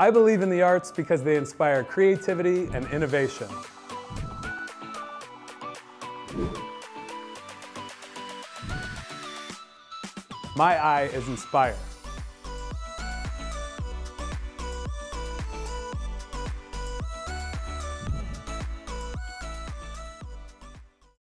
I believe in the arts because they inspire creativity and innovation. My eye is inspired.